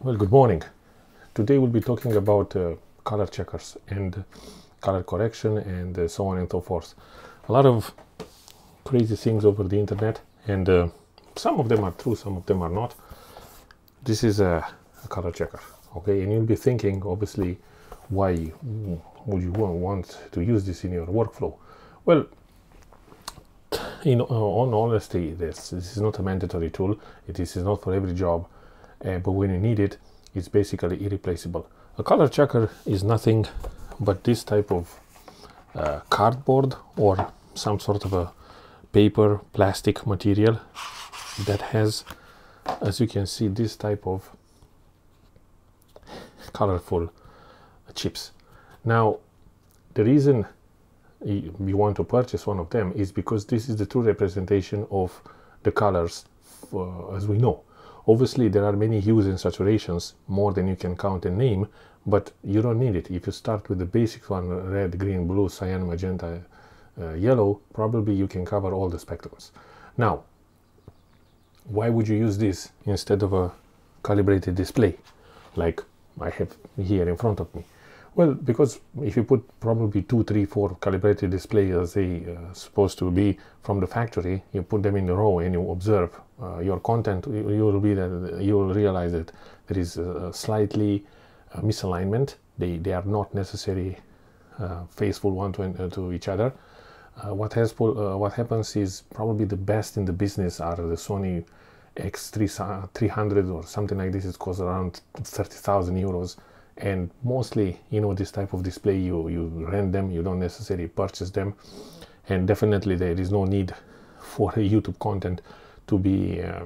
Well, good morning. Today we'll be talking about uh, color checkers and color correction and uh, so on and so forth. A lot of crazy things over the internet, and uh, some of them are true, some of them are not. This is a, a color checker, okay? And you'll be thinking, obviously, why would you want to use this in your workflow? Well, in all honesty, this, this is not a mandatory tool. It is not for every job uh, but when you need it, it's basically irreplaceable. A color checker is nothing but this type of uh, cardboard or some sort of a paper plastic material that has as you can see this type of colorful chips now the reason you want to purchase one of them is because this is the true representation of the colors uh, as we know Obviously, there are many hues and saturations, more than you can count and name, but you don't need it. If you start with the basic one, red, green, blue, cyan, magenta, uh, yellow, probably you can cover all the spectrums. Now, why would you use this instead of a calibrated display, like I have here in front of me? Well, because if you put probably two, three, four calibrated displays as they uh, supposed to be from the factory, you put them in a row and you observe uh, your content, you, will be that you will realize that there is a slightly uh, misalignment. They they are not necessarily uh, faithful one to, uh, to each other. What has what happens is probably the best in the business are the Sony X300 or something like this. It costs around 30,000 euros and mostly you know this type of display you you rent them you don't necessarily purchase them and definitely there is no need for youtube content to be uh,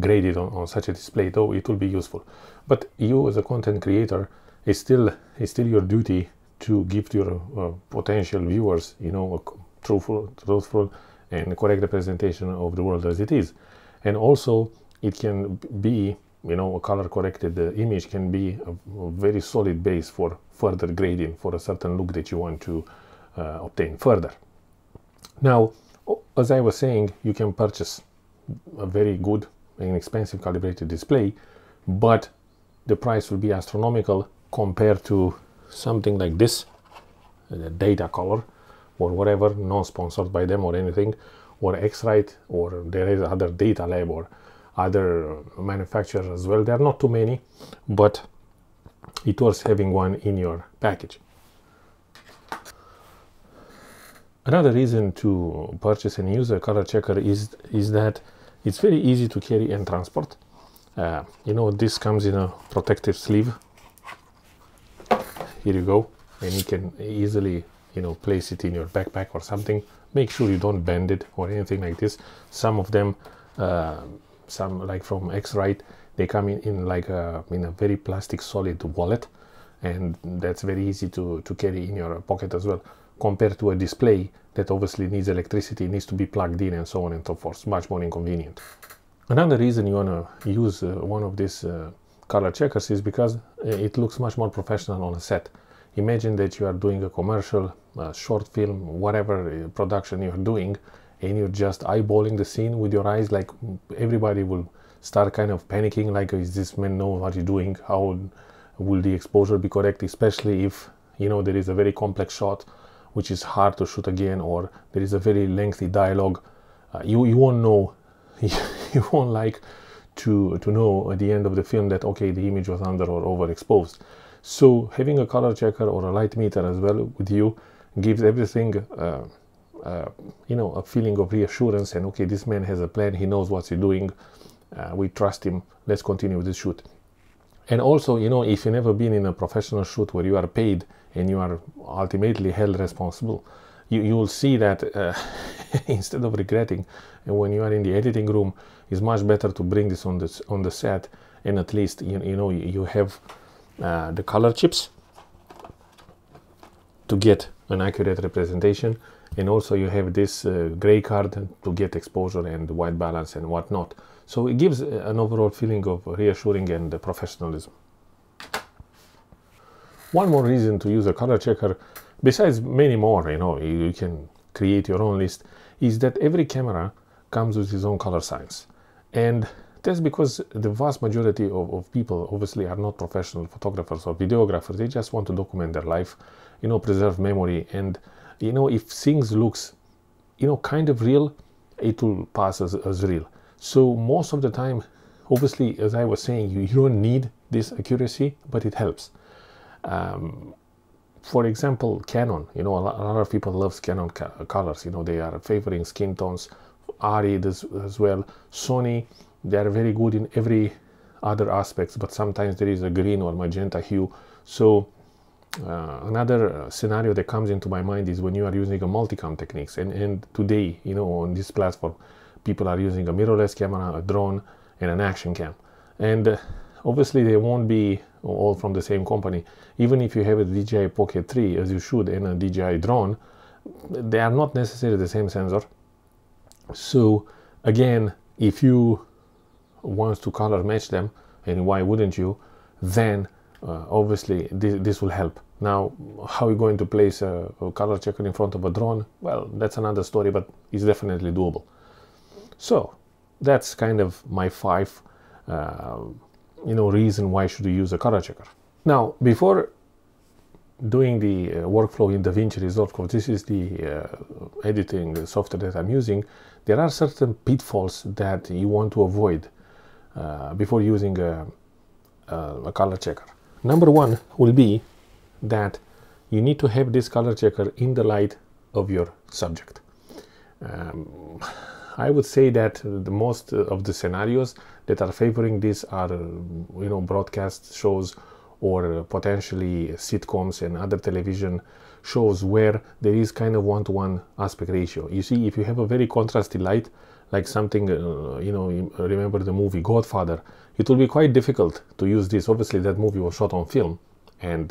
graded on, on, such a display though it will be useful. But you as a content creator is still is still your duty to give to your uh, potential viewers you know a truthful truthful and correct representation of the world as it is. And also it can be you know a color corrected uh, image can be a, a, very solid base for further grading for a certain look that you want to uh, obtain further. Now as i was saying you can purchase a very good and expensive calibrated display but the price will be astronomical compared to something like this uh, Datacolor or whatever non-sponsored by them or anything or X-Rite or there is other data lab or other manufacturers as well. There are not too many, but it was having one in your package. Another reason to purchase and use a color checker is, is that it's very easy to carry and transport. Uh, you know, this comes in a protective sleeve. Here you go. And you can easily, you know, place it in your backpack or something. Make sure you don't bend it or anything like this. Some of them uh, some like from X-Rite, they come in, in like a, in a very plastic solid wallet and that's very easy to, to carry in your pocket as well compared to a display that obviously needs electricity, needs to be plugged in and so on and so forth, much more inconvenient. Another reason you want to use uh, one of these uh, color checkers is because uh, it looks much more professional on a set. Imagine that you are doing a commercial, a short film, whatever uh, production you're doing, and you're just eyeballing the scene with your eyes like everybody will start kind of panicking like is this man know what he's doing how will the exposure be correct especially if you know there is a very complex shot which is hard to shoot again or there is a very lengthy dialogue. Uh, you you won't know. You won't like to to know at the end of the film that okay the image was under or overexposed. So having a color checker or a light meter as well with you gives everything uh, uh, you know a feeling of reassurance and okay this man has a plan. He knows what he's doing. Uh, we trust him. Let's continue with the shoot and also you know if you've never been in a professional shoot where you are paid and you are ultimately held responsible you, you will see that uh, instead of regretting when you are in the editing room it's much better to bring this on the on the set and at least you, you know you have uh, the color chips to get an accurate representation. And also you have this uh, gray card to get exposure and white balance and whatnot so it gives an overall feeling of reassuring and professionalism one more reason to use a color checker besides many more you know you can create your own list is that every camera comes with its own color science and That's because the vast majority of, of people obviously are not professional photographers or videographers. They just want to document their life, you know, preserve memory. And, you know, if things looks, you know, kind of real, it will pass as, as real. So most of the time, obviously, as I was saying, you, you don't need this accuracy, but it helps. Um, for example, Canon, you know, a lot, a lot of people love Canon colors. You know, they are favoring skin tones. ARRI as, as well. Sony, they are very good in every other aspects but sometimes there is a green or magenta hue so uh, another scenario that comes into my mind is when you are using a multicam techniques and, and today you know on this platform people are using a mirrorless camera a drone and an action cam. And uh, obviously they won't be all from the same company. Even if you have a DJI Pocket 3 as you should and a DJI drone they are not necessarily the same sensor. So again if you want to color match them and why wouldn't you then uh, obviously this, this, will help. Now how are you going to place a, a, color checker in front of a drone? Well that's another story but it's definitely doable so that's kind of my five uh, you know reason why should you use a color checker now before doing the uh, workflow in DaVinci Resolve because this is the uh, editing software that I'm using there are certain pitfalls that you want to avoid uh, before using a, a color checker. Number one will be that you need to have this color checker in the light of your subject. Um, I would say that the most of the scenarios that are favoring this are, you know, broadcast shows or potentially sitcoms and other television shows where there is kind of one-to-one -one aspect ratio. You see, if you have a very contrasty light, like something, uh, you know, remember the movie Godfather, it will be quite difficult to use this. Obviously, that movie was shot on film and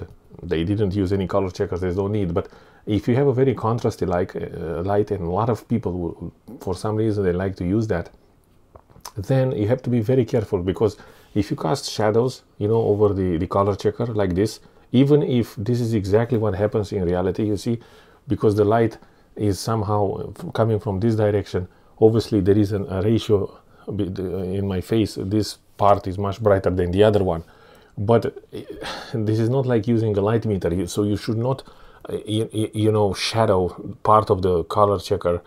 they didn't use any color checkers, there's no need. But if you have a very contrasty like, uh, light, and a lot of people, will, for some reason, they like to use that, then you have to be very careful because if you cast shadows, you know, over the, the color checker like this, even if this is exactly what happens in reality, you see, because the light is somehow coming from this direction, obviously there is an, a ratio in my face. This part is much brighter than the other one. But eh, this is not like using a light meter. So you should not you, you know shadow part of the color checker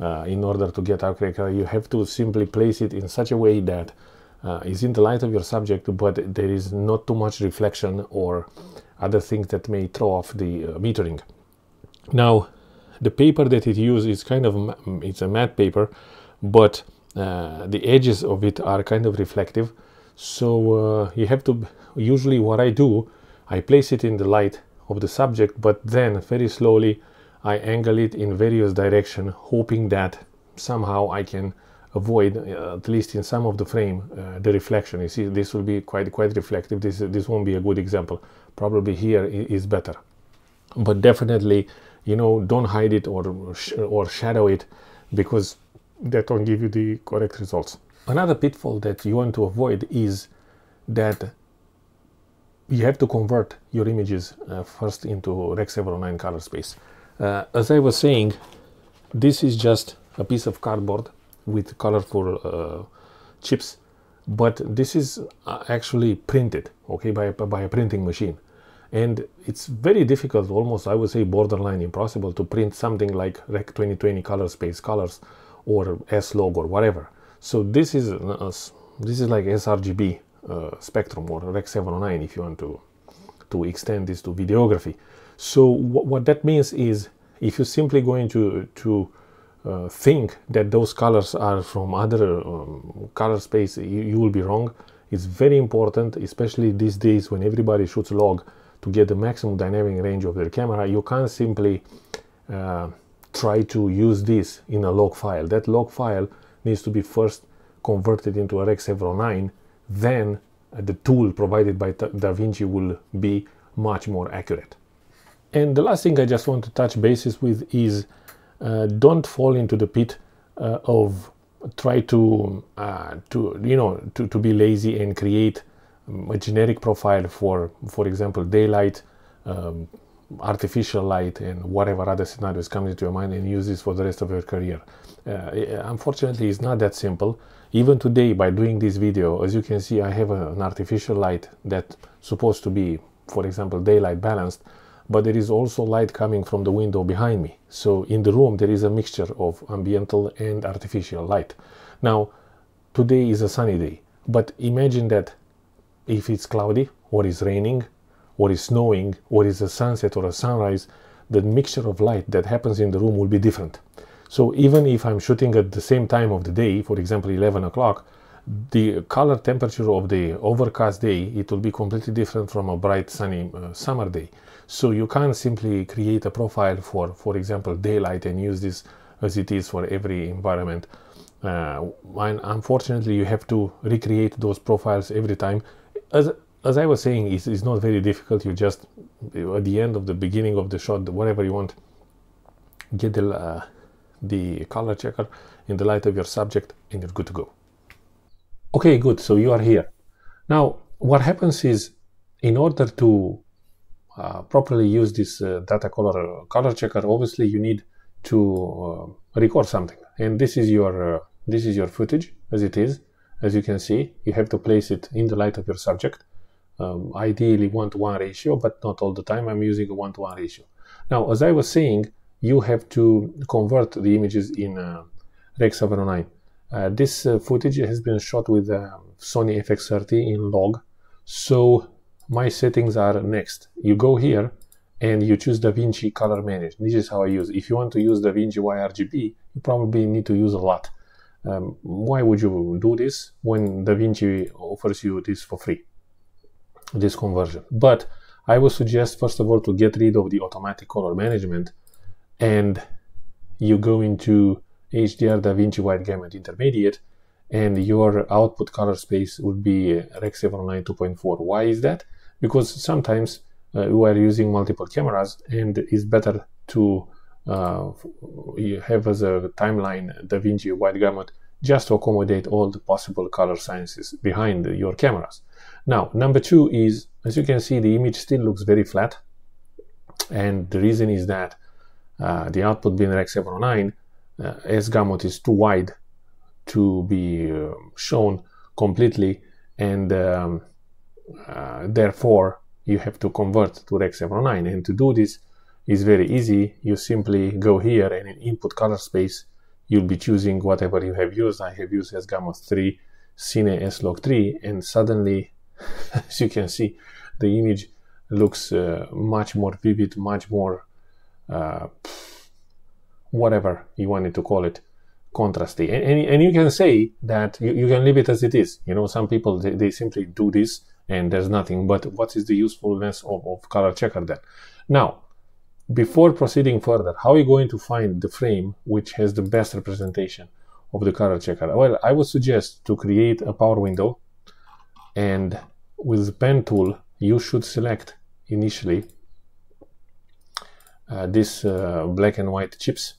uh, in order to get accurate you have to simply place it in such a way that uh, is in the light of your subject but there is not too much reflection or other things that may throw off the uh, metering. Now the paper that it uses is kind of it's a matte paper but uh, the edges of it are kind of reflective. So uh, you have to usually what I do I place it in the light of the subject but then very slowly I angle it in various direction hoping that somehow I can avoid uh, at least in some of the frame uh, the reflection. You see this will be quite quite reflective. This this won't be a good example. Probably here is better. But definitely you know don't hide it or sh or shadow it because that won't give you the correct results. Another pitfall that you want to avoid is that you have to convert your images uh, first into Rec 709 color space. Uh, as I was saying this is just a piece of cardboard with colorful uh, chips but this is uh, actually printed okay by, by a printing machine. And it's very difficult almost i would say borderline impossible to print something like rec 2020 color space colors or s log or whatever. So this is uh, this is like srgb spectrum or rec 709 if you want to to extend this to videography. So what that means is if you're simply going to to uh, think that those colors are from other um, color space you, you will be wrong. It's very important especially these days when everybody shoots log to get the maximum dynamic range of their camera, you can't simply uh, try to use this in a log file. That log file needs to be first converted into a Rec 709, then uh, the tool provided by DaVinci will be much more accurate. And the last thing I just want to touch bases with is uh, don't fall into the pit uh, of try to uh, to you know to, to be lazy and create a generic profile for, for example, daylight, um, artificial light, and whatever other scenarios come into your mind and use this for the rest of your career. Uh, unfortunately, it's not that simple. Even today by doing this video as you can see I have a, an artificial light that supposed to be for example daylight balanced but there is also light coming from the window behind me. So in the room there is a mixture of ambiental and artificial light. Now today is a sunny day but imagine that if it's cloudy or it's raining or snowing or a sunset or a sunrise the mixture of light that happens in the room will be different so even if I'm shooting at the same time of the day, for example 11 o'clock, the color temperature of the overcast day, it will be completely different from a bright sunny uh, summer day. So you can't simply create a profile for, for example, daylight and use this as it is for every environment. Uh, and unfortunately, you have to recreate those profiles every time. As, as I was saying, it's, it's not very difficult. You just, at the end of the beginning of the shot, whatever you want, get the uh, the color checker in the light of your subject and you're good to go. Okay, good. So you are here. Now, what happens is in order to uh, properly use this uh, Datacolor color checker, obviously you need to uh, record something. And this is your uh, this is your footage as it is. As you can see, you have to place it in the light of your subject. Um, ideally one to one ratio, but not all the time. I'm using a one to one ratio. Now, as I was saying, you have to convert the images in uh, Rec 709. Uh, this uh, footage has been shot with uh, Sony FX30 in log. So my settings are next. You go here and you choose DaVinci Color Manage. This is how I use. If you want to use DaVinci YRGB, you probably need to use a lot. Um, why would you do this when DaVinci offers you this for free, this conversion? But I would suggest, first of all, to get rid of the automatic color management and you go into HDR DaVinci Wide Gamut Intermediate and your output color space would be Rec 709 2.4. Why is that? Because sometimes uh, you are using multiple cameras and it's better to uh, have as a timeline DaVinci Wide Gamut just to accommodate all the possible color sciences behind your cameras. Now, number two is, as you can see, the image still looks very flat. And the reason is that uh, the output being Rec 709, uh, S gamut is too wide to be uh, shown completely, and um, uh, therefore you have to convert to Rec 709. And to do this is very easy. You simply go here and in input color space, you'll be choosing whatever you have used. I have used S gamut 3, Cine S log 3, and suddenly, as you can see, the image looks uh, much more vivid, much more uh, whatever you wanted to call it contrasty. And, and, and, you can say that you, you can leave it as it is. You know some people they, they simply do this and there's nothing. But what is the usefulness of, of color checker then? Now before proceeding further how are you going to find the frame which has the best representation of the color checker? Well i would suggest to create a power window and with the pen tool you should select initially uh, this uh, black and white chips.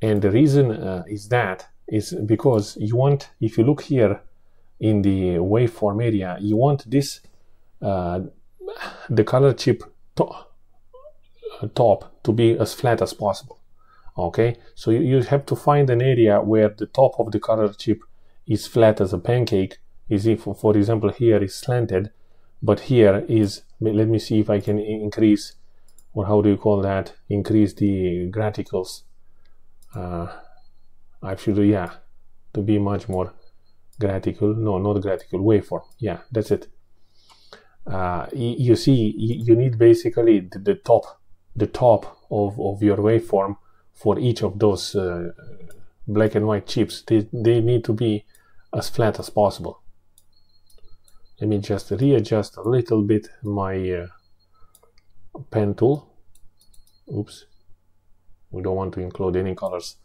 And the reason uh, is that is because you want if you look here in the waveform area you want this the color chip to top to be as flat as possible. Okay? So you, you have to find an area where the top of the color chip is flat as a pancake is if for example here is slanted but here is let me see if I can increase or how do you call that increase the graticules uh, actually yeah to be much more graticule no not graticule waveform. Yeah that's it. Uh, you see you need basically the, the, top the top of, of your waveform for each of those uh, black and white chips. They, they need to be as flat as possible. Let me just readjust a little bit my uh, pen tool. Oops. We don't want to include any colors.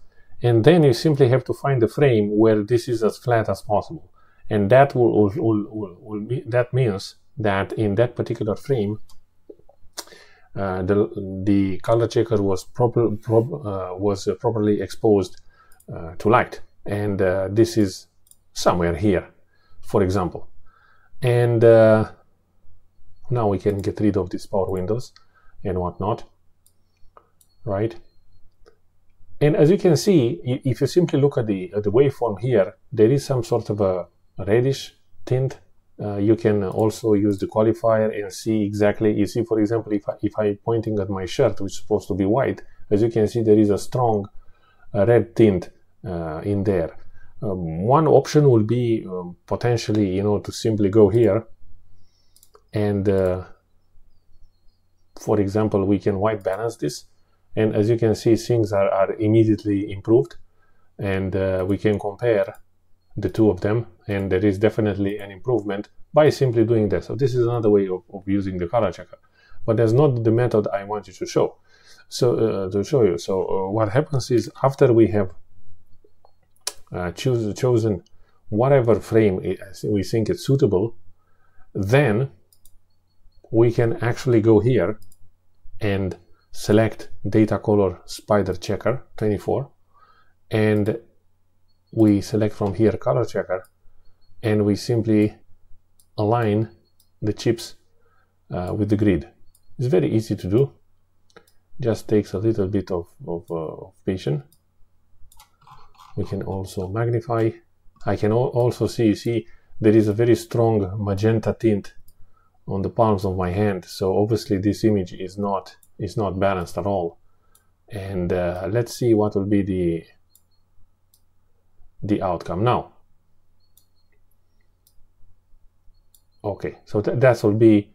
And then you simply have to find the frame where this is as flat as possible. And that will, will, will, will be, that means that in that particular frame uh, the the color checker was proper prop, uh, was uh, properly exposed uh, to light. And uh, this is somewhere here for example. And uh, now we can get rid of these power windows and whatnot right And as you can see, if you simply look at the, at the waveform here, there is some sort of a reddish tint. Uh, you can also use the qualifier and see exactly, you see, for example, if, I, if I'm pointing at my shirt, which is supposed to be white, as you can see, there is a strong uh, red tint uh, in there. Um, one option will be um, potentially, you know, to simply go here and, uh, for example, we can white balance this. And as you can see things are, are immediately improved. And uh, we can compare the two of them. And there is definitely an improvement by simply doing this so this is another way of, of using the color checker. But that's not the method i want you to show. So uh, to show you. So uh, what happens is after we have uh, choose, chosen whatever frame we think is suitable then we can actually go here and select Datacolor Spyder Checker 24 and we select from here color checker and we simply align the chips uh, with the grid. It's very easy to do. Just takes a little bit of, of, uh, of patience. We can also magnify. I can also see, see there is a very strong magenta tint on the palms of my hand. So obviously this image is not is not balanced at all. And uh, let's see what will be the, the outcome now. Okay, so th that will be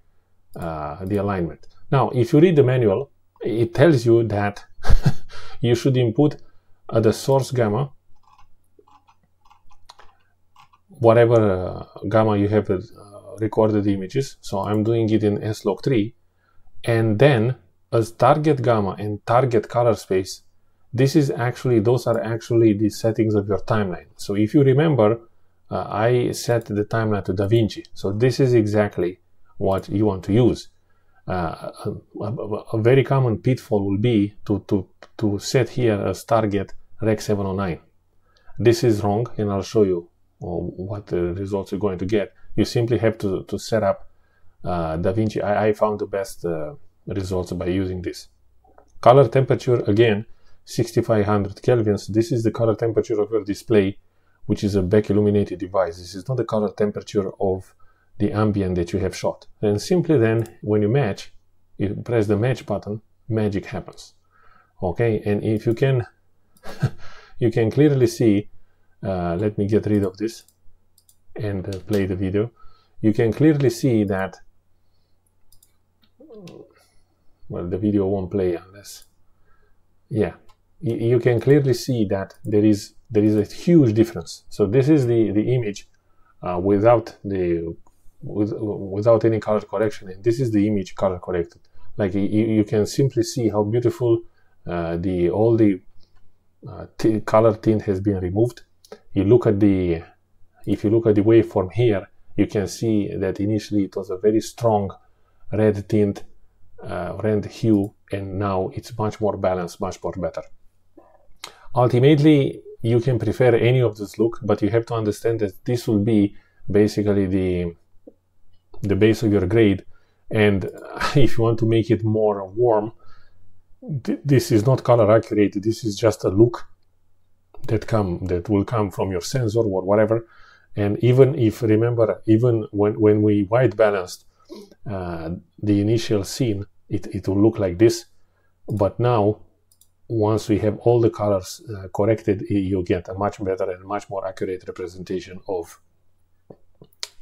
uh, the alignment. Now, if you read the manual, it tells you that you should input uh, the source gamma, whatever uh, gamma you have uh, recorded images. So I'm doing it in S-Log3, and then as target gamma and target color space, this is actually, those are actually the settings of your timeline. So if you remember, uh, I set the timeline to DaVinci. So this is exactly what you want to use. Uh, a, a, very common pitfall will be to, to, to set here as target Rec 709. This is wrong, and I'll show you uh, what the results you're going to get. You simply have to, to set up uh, DaVinci. I, I found the best uh, results by using this. Color temperature, again, 6500 kelvins. This is the color temperature of your display, which is a back illuminated device. This is not the color temperature of the ambient that you have shot. And simply then, when you match, you press the match button, magic happens. Okay, and if you can, you can clearly see, uh, let me get rid of this and uh, play the video. You can clearly see that well the video won't play unless yeah you, can clearly see that there is there is a huge difference so this is the the image uh, without the with, without any color correction and this is the image color corrected like you, you can simply see how beautiful uh, the all the uh, color tint has been removed you look at the if you look at the waveform here you can see that initially it was a very strong red tint uh, rend hue and now it's much more balanced, much more better. Ultimately, you can prefer any of this look, but you have to understand that this will be basically the, the base of your grade. And if you want to make it more warm, th this is not color accurate. This is just a look that come that will come from your sensor or whatever. And even if remember, even when when we white balanced uh, the initial scene, it, it will look like this. But now, once we have all the colors uh, corrected, you get a much better and much more accurate representation of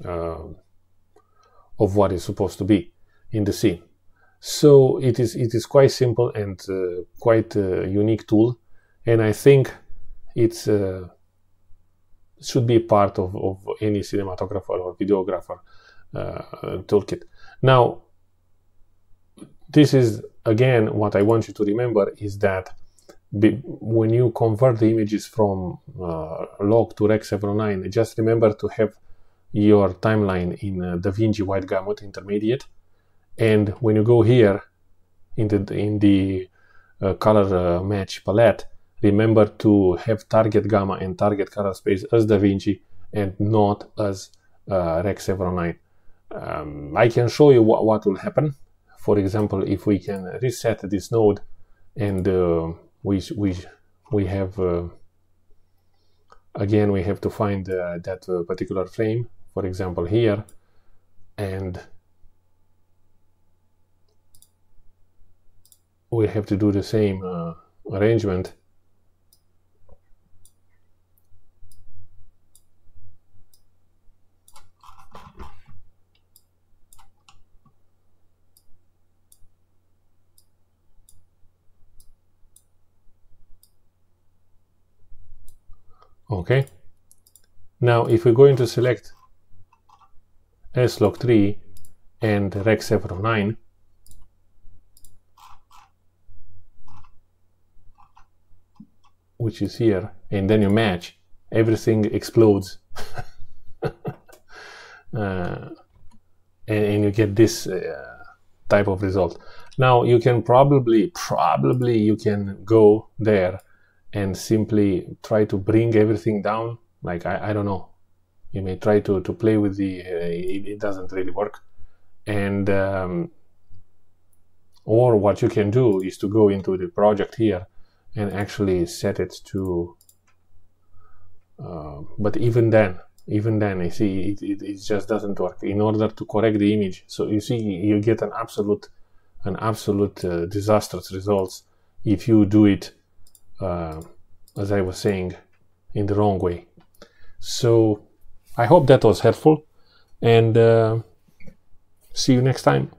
uh, of what is supposed to be in the scene. So it is it is quite simple and uh, quite a unique tool, and I think it's uh, should be part of, of any cinematographer or videographer uh, toolkit. Now, this is again what I want you to remember is that when you convert the images from uh, log to Rec 709, just remember to have your timeline in uh, DaVinci wide Gamut Intermediate. And when you go here in the, in the uh, color uh, match palette, remember to have target gamma and target color space as DaVinci and not as uh, Rec 709. Um, I can show you what, what will happen. For example, if we can reset this node and uh, we, we, we have uh, again we have to find uh, that uh, particular frame for example here. And we have to do the same uh, arrangement okay. Now if we're going to select slog3 and rec 709 which is here and then you match everything explodes. Uh, and, and, you get this uh, type of result. Now you can probably probably you can go there and simply try to bring everything down. Like i, I don't know. You may try to, to play with the uh, it, it, doesn't really work. And um, or what you can do is to go into the project here and actually set it to uh, but even then even then you see it, it, it, just doesn't work. In order to correct the image so you see you get an absolute an absolute uh, disastrous results if you do it uh, as I was saying, in the wrong way. So I hope that was helpful and uh, see you next time.